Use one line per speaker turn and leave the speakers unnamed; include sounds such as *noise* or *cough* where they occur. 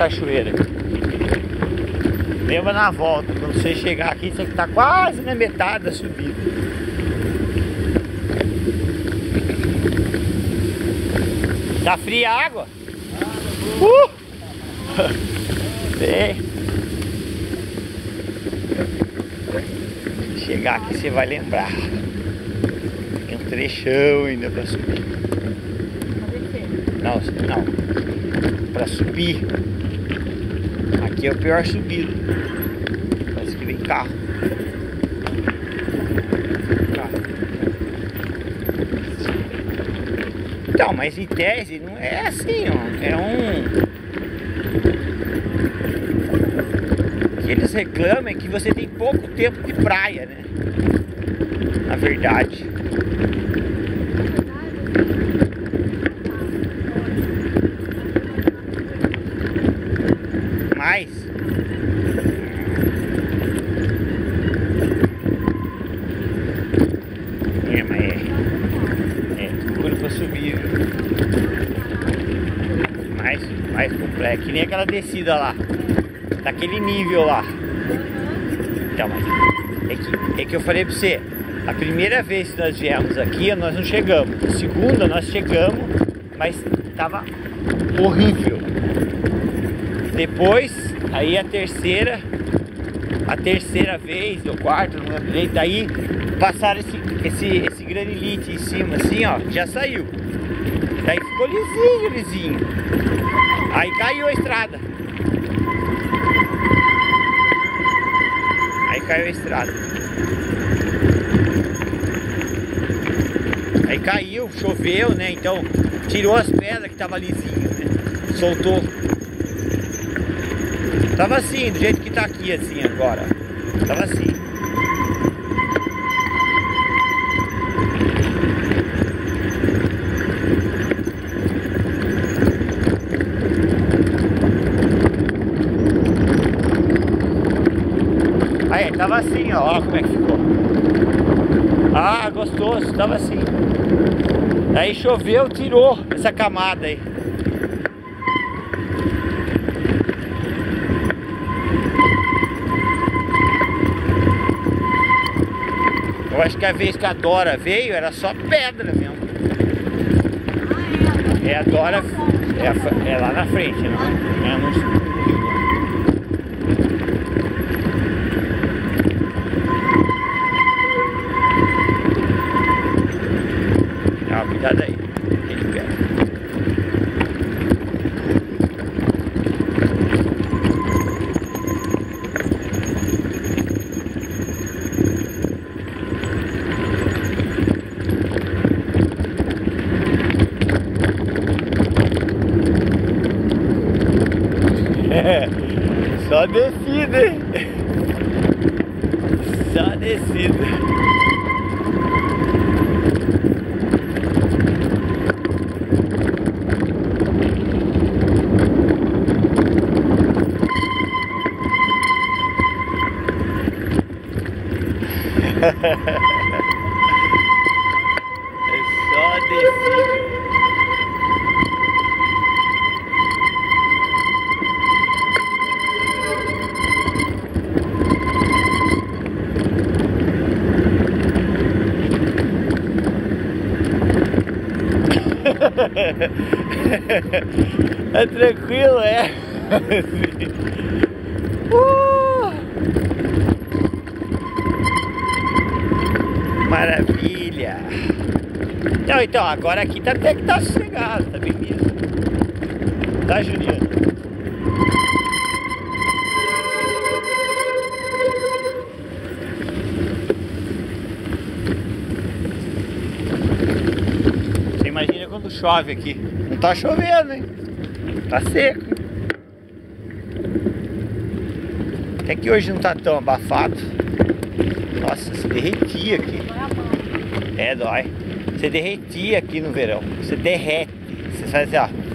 cachoeira. Lembra na volta, quando você chegar aqui, você está quase na metade da subida. Tá fria a água? Uh! Bem. Chegar aqui você vai lembrar. Tem um trechão ainda para subir. Não, não. Para subir. Aqui é o pior subido. Parece que vem carro. Então, mas em tese não é assim, ó. É um. O que eles reclamam é que você tem pouco tempo de praia, né? Na verdade. Mais. É, mas é, é duro pra subir? Mais, mais complexo, que nem aquela descida lá, daquele nível lá. Então, mas é que, é que eu falei pra você, a primeira vez que nós viemos aqui, nós não chegamos. A segunda, nós chegamos, mas tava horrível. Depois, aí a terceira, a terceira vez, ou quarta, não lembro direito, daí passaram esse, esse, esse granilite em cima, assim, ó, já saiu. Daí ficou lisinho, lisinho. Aí caiu a estrada. Aí caiu a estrada. Aí caiu, choveu, né? Então tirou as pedras que estavam lisinhas, né? Soltou. Tava assim, do jeito que tá aqui assim agora. Tava assim. Aí, tava assim, ó, ó como é que ficou. Ah, gostoso, tava assim. Aí choveu, tirou essa camada aí. Eu acho que a vez que a Dora veio era só pedra mesmo. É a Dora. É, a, é lá na frente, não? É no, Ah, cuidado aí. Ele pega. Só descida, hein? Só descida. *laughs* é *laughs* é tranquilo, é. *laughs* Uh! Maravilha. Então, então, agora aqui tá até que tá sossegado, tá bem mesmo. Tá, Juliano? Chove aqui. Não tá chovendo, hein? Tá seco. Até que hoje não tá tão abafado. Nossa, se derretia aqui. É, dói. Você derretia aqui no verão. Você derrete. Você faz assim, ó.